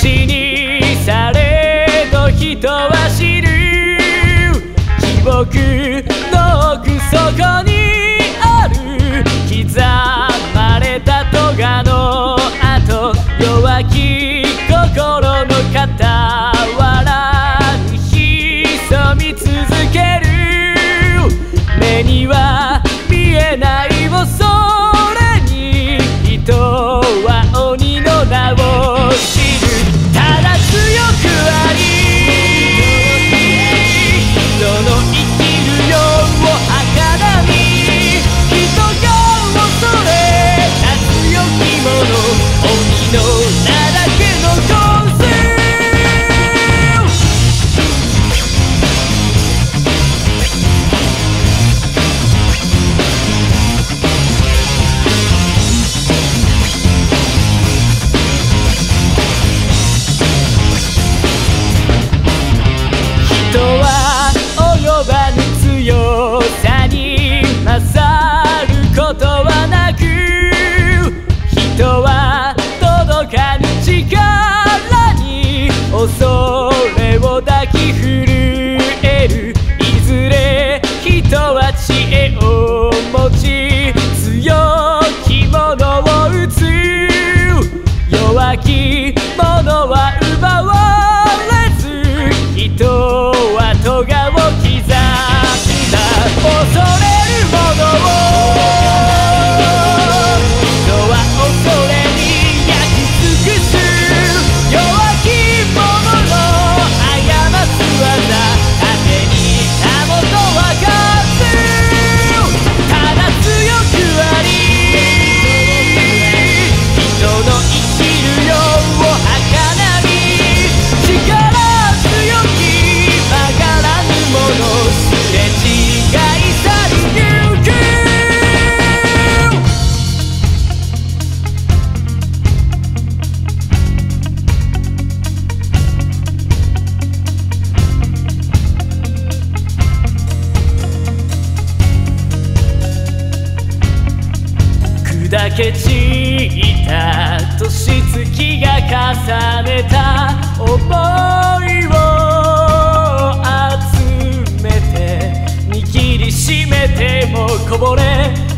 しにされど人は知る。記憶の奥底に砕け散った年月が重ねた。思いを集めて握りしめてもこぼれ